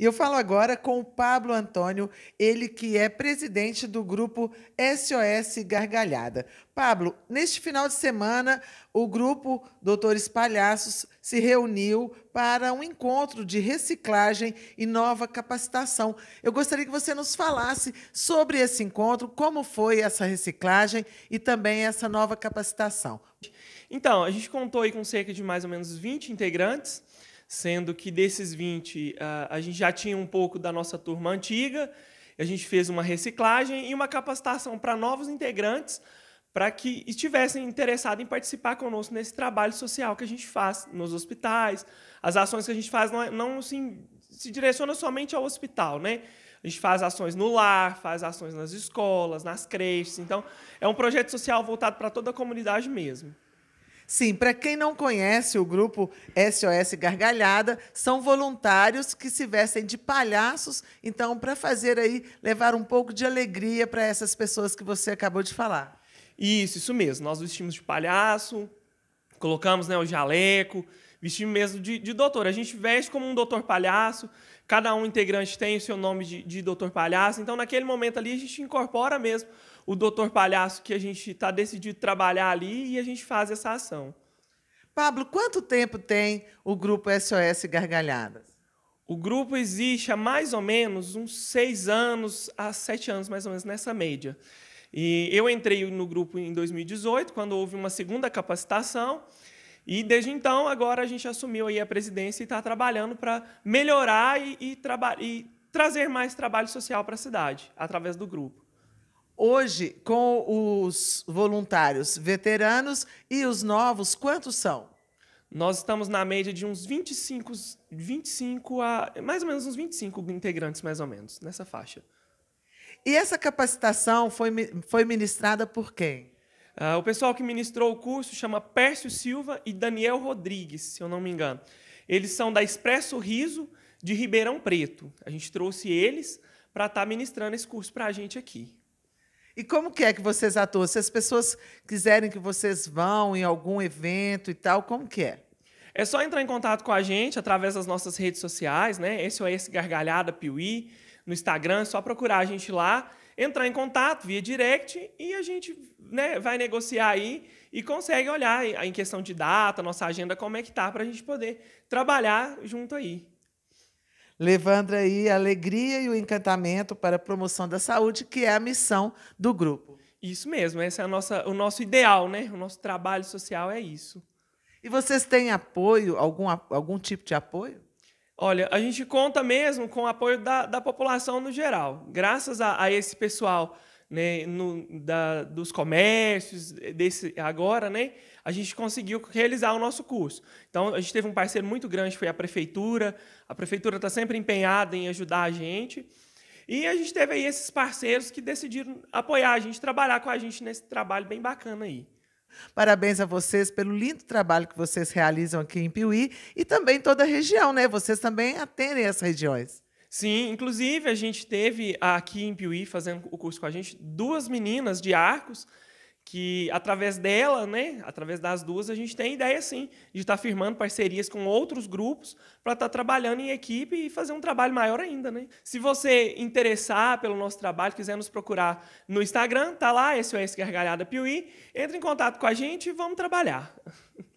E eu falo agora com o Pablo Antônio, ele que é presidente do grupo SOS Gargalhada. Pablo, neste final de semana, o grupo Doutores Palhaços se reuniu para um encontro de reciclagem e nova capacitação. Eu gostaria que você nos falasse sobre esse encontro, como foi essa reciclagem e também essa nova capacitação. Então, a gente contou aí com cerca de mais ou menos 20 integrantes, sendo que desses 20 ah, a gente já tinha um pouco da nossa turma antiga, a gente fez uma reciclagem e uma capacitação para novos integrantes para que estivessem interessados em participar conosco nesse trabalho social que a gente faz nos hospitais. As ações que a gente faz não, é, não assim, se direciona somente ao hospital, né? A gente faz ações no lar, faz ações nas escolas, nas creches. Então, é um projeto social voltado para toda a comunidade mesmo. Sim, para quem não conhece o grupo SOS Gargalhada, são voluntários que se vestem de palhaços, então para fazer aí levar um pouco de alegria para essas pessoas que você acabou de falar. Isso, isso mesmo. Nós vestimos de palhaço, colocamos né, o jaleco, vestimos mesmo de, de doutor. A gente veste como um doutor palhaço, cada um integrante tem o seu nome de, de doutor palhaço. Então, naquele momento ali, a gente incorpora mesmo o doutor palhaço que a gente está decidido trabalhar ali e a gente faz essa ação. Pablo, quanto tempo tem o grupo SOS Gargalhadas? O grupo existe há mais ou menos uns seis anos a sete anos, mais ou menos, nessa média. E eu entrei no grupo em 2018, quando houve uma segunda capacitação, e desde então, agora a gente assumiu aí a presidência e está trabalhando para melhorar e, e, e, trazer mais trabalho social para a cidade, através do grupo. Hoje, com os voluntários veteranos e os novos, quantos são? Nós estamos na média de uns 25, 25 a mais ou menos uns 25 integrantes, mais ou menos, nessa faixa. E essa capacitação foi, foi ministrada por quem? Uh, o pessoal que ministrou o curso chama Pércio Silva e Daniel Rodrigues, se eu não me engano. Eles são da Expresso Riso de Ribeirão Preto. A gente trouxe eles para estar tá ministrando esse curso para a gente aqui. E como que é que vocês atuam? Se as pessoas quiserem que vocês vão em algum evento e tal, como que é? É só entrar em contato com a gente através das nossas redes sociais, né? SOS Gargalhada Piuí no Instagram, é só procurar a gente lá, entrar em contato via direct e a gente né, vai negociar aí e consegue olhar em questão de data, nossa agenda, como é que tá, para a gente poder trabalhar junto aí. Levando aí a alegria e o encantamento para a promoção da saúde, que é a missão do grupo. Isso mesmo, esse é a nossa, o nosso ideal, né? O nosso trabalho social é isso. E vocês têm apoio, algum, algum tipo de apoio? Olha, a gente conta mesmo com o apoio da, da população no geral. Graças a, a esse pessoal né, no, da, dos comércios, desse, agora, né, a gente conseguiu realizar o nosso curso. Então, a gente teve um parceiro muito grande, foi a prefeitura. A prefeitura está sempre empenhada em ajudar a gente. E a gente teve aí esses parceiros que decidiram apoiar a gente, trabalhar com a gente nesse trabalho bem bacana aí. Parabéns a vocês pelo lindo trabalho que vocês realizam aqui em Piuí e também toda a região, né? Vocês também atendem essas regiões. Sim, inclusive a gente teve aqui em Piuí, fazendo o curso com a gente, duas meninas de arcos que através dela, né, através das duas, a gente tem ideia sim de estar firmando parcerias com outros grupos para estar trabalhando em equipe e fazer um trabalho maior ainda, né? Se você interessar pelo nosso trabalho, quiser nos procurar no Instagram, tá lá, SOS Gargalhada Piuí, entre em contato com a gente e vamos trabalhar.